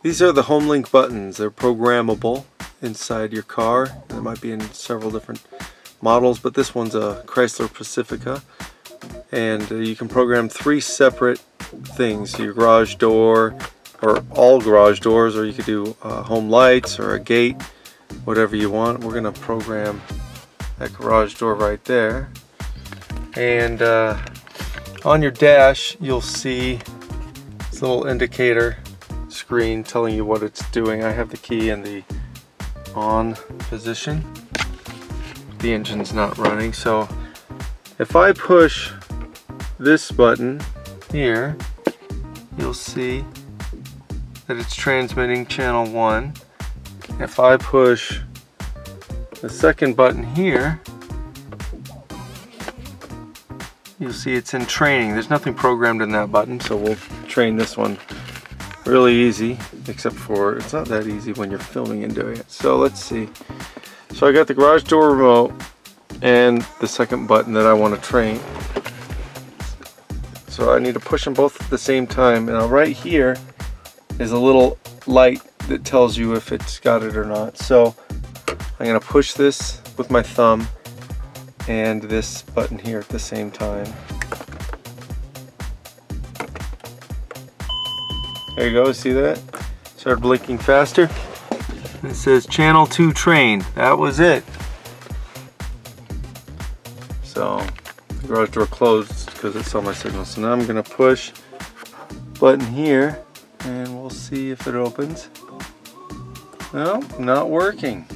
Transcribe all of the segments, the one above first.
These are the HomeLink buttons. They're programmable inside your car. There might be in several different models, but this one's a Chrysler Pacifica. And uh, you can program three separate things. Your garage door, or all garage doors, or you could do uh, home lights or a gate, whatever you want. We're gonna program that garage door right there. And uh, on your dash, you'll see this little indicator screen telling you what it's doing. I have the key in the on position. The engine's not running, so if I push this button here, you'll see that it's transmitting channel 1. If I push the second button here, you'll see it's in training. There's nothing programmed in that button, so we'll train this one really easy, except for it's not that easy when you're filming and doing it. So let's see. So I got the garage door remote and the second button that I want to train. So I need to push them both at the same time. Now right here is a little light that tells you if it's got it or not. So I'm going to push this with my thumb and this button here at the same time. There you go, see that? Started blinking faster. It says channel 2 train. That was it. So the garage door closed because it saw my signal. So now I'm gonna push button here and we'll see if it opens. No, not working.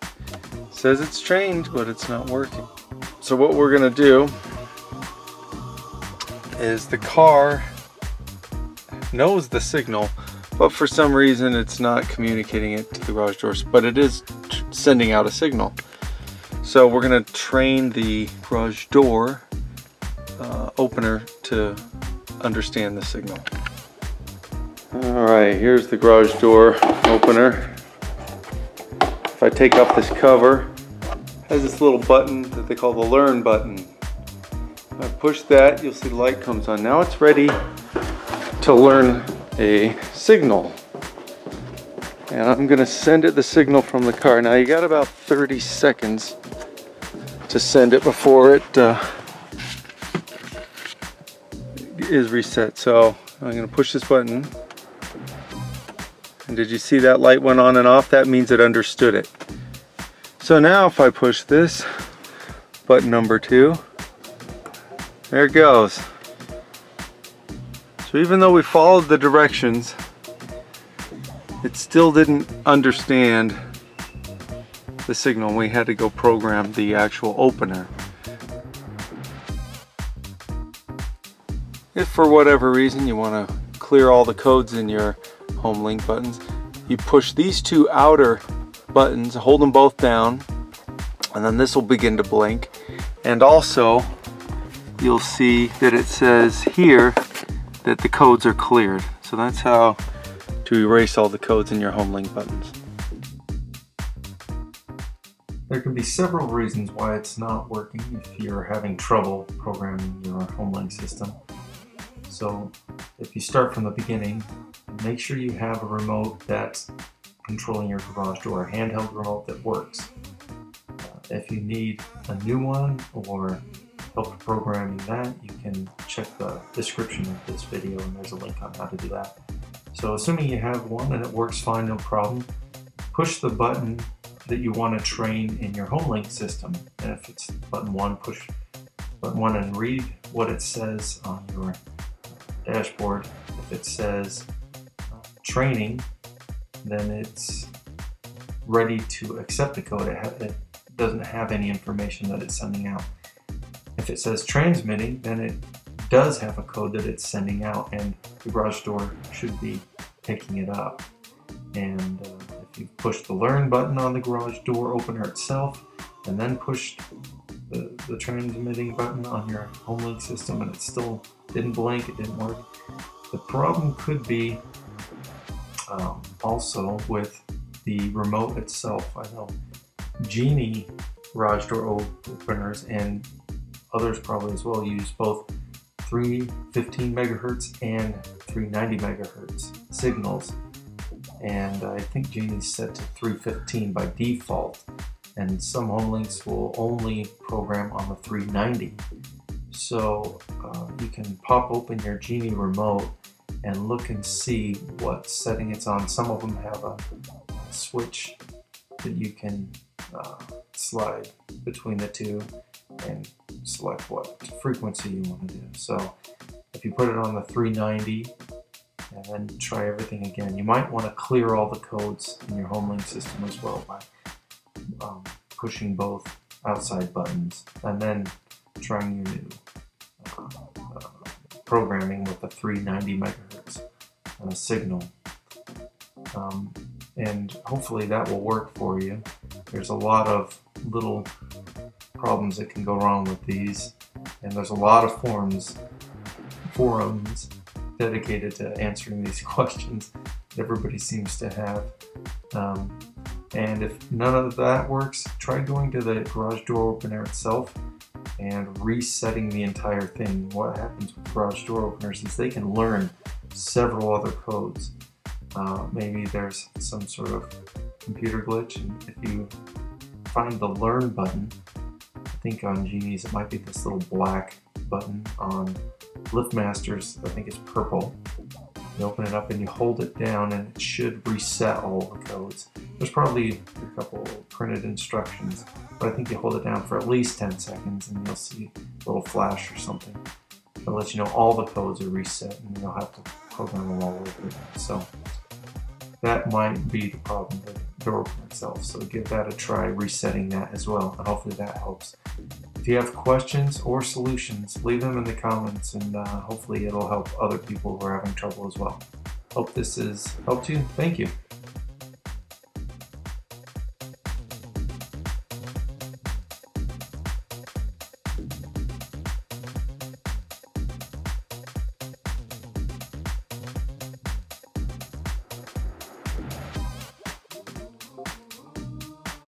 It says it's trained, but it's not working. So what we're gonna do is the car knows the signal, but for some reason it's not communicating it to the garage doors, but it is sending out a signal. So we're gonna train the garage door uh, opener to understand the signal. All right, here's the garage door opener. If I take off this cover, has this little button that they call the learn button. If I push that, you'll see the light comes on. Now it's ready to learn a signal. And I'm gonna send it the signal from the car. Now you got about 30 seconds to send it before it uh, is reset. So I'm gonna push this button. And did you see that light went on and off? That means it understood it. So now if I push this, button number two, there it goes. So even though we followed the directions, it still didn't understand the signal. We had to go program the actual opener. If for whatever reason you want to clear all the codes in your HomeLink buttons, you push these two outer buttons, hold them both down, and then this will begin to blink. And also, you'll see that it says here that the codes are cleared. So that's how to erase all the codes in your HomeLink buttons. There can be several reasons why it's not working if you're having trouble programming your HomeLink system. So if you start from the beginning, make sure you have a remote that's controlling your garage door, a handheld remote that works. Uh, if you need a new one or help programming that, you can check the description of this video and there's a link on how to do that. So assuming you have one and it works fine, no problem, push the button that you want to train in your HomeLink system. And if it's button one, push button one and read what it says on your dashboard. If it says uh, training, then it's ready to accept the code. It, it doesn't have any information that it's sending out. If it says transmitting, then it does have a code that it's sending out and the garage door should be picking it up. And uh, if you push the learn button on the garage door opener itself and then push the, the transmitting button on your HomeLink system and it still didn't blink, it didn't work, the problem could be um, also with the remote itself. I know Genie garage door openers and others probably as well use both 315 megahertz and 390 megahertz signals. and I think Genie's set to 315 by default and some homelinks will only program on the 390 so uh, you can pop open your Genie remote and look and see what setting it's on. Some of them have a switch that you can uh, slide between the two and select what frequency you want to do. So if you put it on the 390 and then try everything again, you might want to clear all the codes in your HomeLink system as well by um, pushing both outside buttons and then trying your new uh, uh, programming with the 390 megahertz uh, signal. Um, and hopefully that will work for you. There's a lot of little problems that can go wrong with these, and there's a lot of forums, forums dedicated to answering these questions that everybody seems to have. Um, and if none of that works, try going to the garage door opener itself and resetting the entire thing. What happens with garage door openers is they can learn several other codes. Uh, maybe there's some sort of computer glitch, and if you find the learn button, think on Genies it might be this little black button on LiftMasters, I think it's purple. You open it up and you hold it down and it should reset all the codes. There's probably a couple printed instructions, but I think you hold it down for at least 10 seconds and you'll see a little flash or something that lets you know all the codes are reset and you'll have to program them all over again. So that might be the problem, opener itself. So give that a try, resetting that as well, and hopefully that helps. If you have questions or solutions, leave them in the comments and uh, hopefully it'll help other people who are having trouble as well. Hope this has helped you. Thank you.